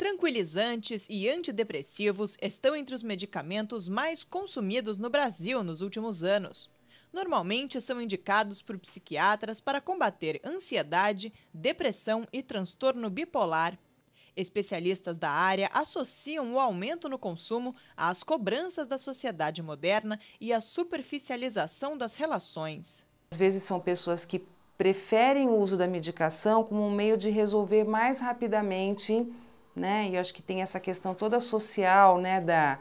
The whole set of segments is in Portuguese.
Tranquilizantes e antidepressivos estão entre os medicamentos mais consumidos no Brasil nos últimos anos. Normalmente são indicados por psiquiatras para combater ansiedade, depressão e transtorno bipolar. Especialistas da área associam o aumento no consumo às cobranças da sociedade moderna e à superficialização das relações. Às vezes são pessoas que preferem o uso da medicação como um meio de resolver mais rapidamente né? E eu acho que tem essa questão toda social, né? Da,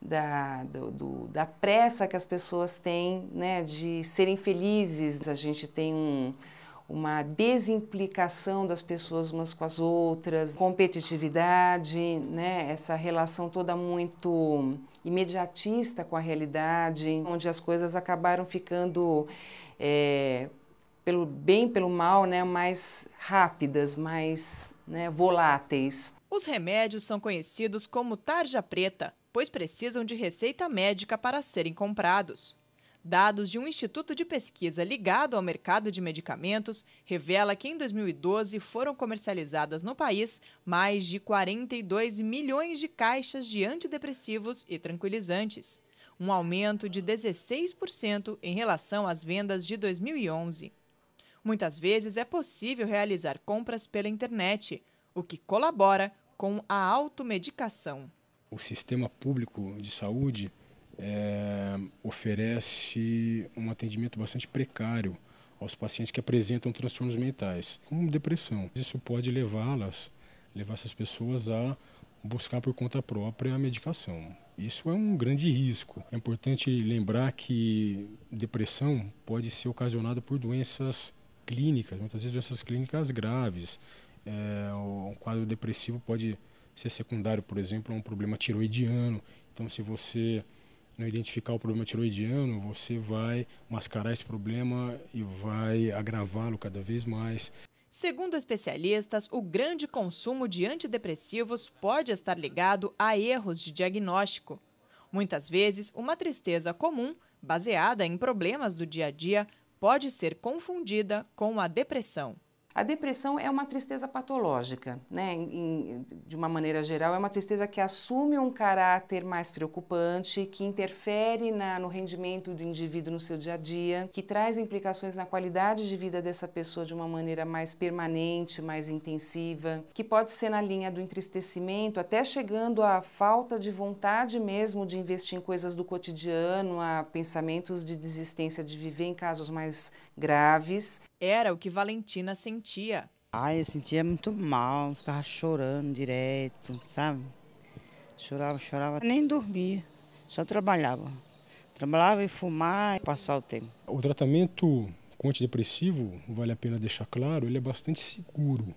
da, do, do, da pressa que as pessoas têm, né? De serem felizes. A gente tem um, uma desimplicação das pessoas umas com as outras, competitividade, né? Essa relação toda muito imediatista com a realidade, onde as coisas acabaram ficando é, pelo bem, pelo mal, né, mais rápidas, mais né, voláteis. Os remédios são conhecidos como tarja preta, pois precisam de receita médica para serem comprados. Dados de um instituto de pesquisa ligado ao mercado de medicamentos revela que em 2012 foram comercializadas no país mais de 42 milhões de caixas de antidepressivos e tranquilizantes, um aumento de 16% em relação às vendas de 2011. Muitas vezes é possível realizar compras pela internet, o que colabora com a automedicação. O sistema público de saúde é, oferece um atendimento bastante precário aos pacientes que apresentam transtornos mentais, como depressão. Isso pode levá-las, levar essas pessoas a buscar por conta própria a medicação. Isso é um grande risco. É importante lembrar que depressão pode ser ocasionada por doenças clínicas, muitas vezes doenças clínicas graves, é, um quadro depressivo pode ser secundário, por exemplo, a um problema tiroidiano. Então, se você não identificar o problema tiroidiano, você vai mascarar esse problema e vai agravá-lo cada vez mais. Segundo especialistas, o grande consumo de antidepressivos pode estar ligado a erros de diagnóstico. Muitas vezes, uma tristeza comum, baseada em problemas do dia a dia, pode ser confundida com a depressão. A depressão é uma tristeza patológica, né? Em, de uma maneira geral, é uma tristeza que assume um caráter mais preocupante, que interfere na, no rendimento do indivíduo no seu dia a dia, que traz implicações na qualidade de vida dessa pessoa de uma maneira mais permanente, mais intensiva, que pode ser na linha do entristecimento, até chegando à falta de vontade mesmo de investir em coisas do cotidiano, a pensamentos de desistência de viver em casos mais graves. Era o que Valentina sentia. Ai, eu sentia muito mal, ficava chorando direto, sabe? Chorava, chorava, nem dormia, só trabalhava. Trabalhava e fumar e passar o tempo. O tratamento com antidepressivo, vale a pena deixar claro, ele é bastante seguro.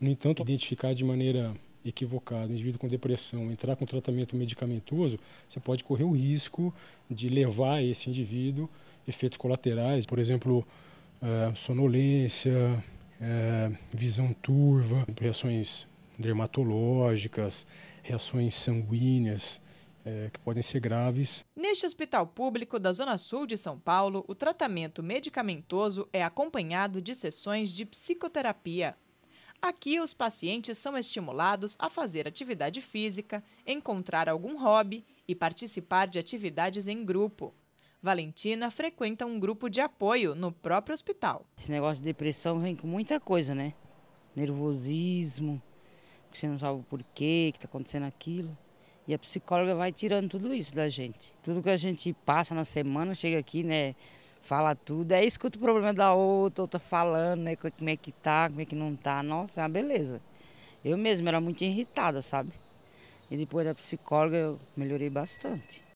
No entanto, identificar de maneira equivocada um indivíduo com depressão, entrar com tratamento medicamentoso, você pode correr o risco de levar esse indivíduo efeitos colaterais, por exemplo, é, sonolência, é, visão turva, reações dermatológicas, reações sanguíneas, é, que podem ser graves. Neste hospital público da Zona Sul de São Paulo, o tratamento medicamentoso é acompanhado de sessões de psicoterapia. Aqui, os pacientes são estimulados a fazer atividade física, encontrar algum hobby e participar de atividades em grupo. Valentina frequenta um grupo de apoio no próprio hospital. Esse negócio de depressão vem com muita coisa, né? Nervosismo, que você não sabe o porquê, que está acontecendo aquilo. E a psicóloga vai tirando tudo isso da gente. Tudo que a gente passa na semana, chega aqui, né? Fala tudo, aí escuta o problema da outra, outra falando, né? Como é que tá, como é que não tá. Nossa, é uma beleza. Eu mesmo era muito irritada, sabe? E depois da psicóloga eu melhorei bastante.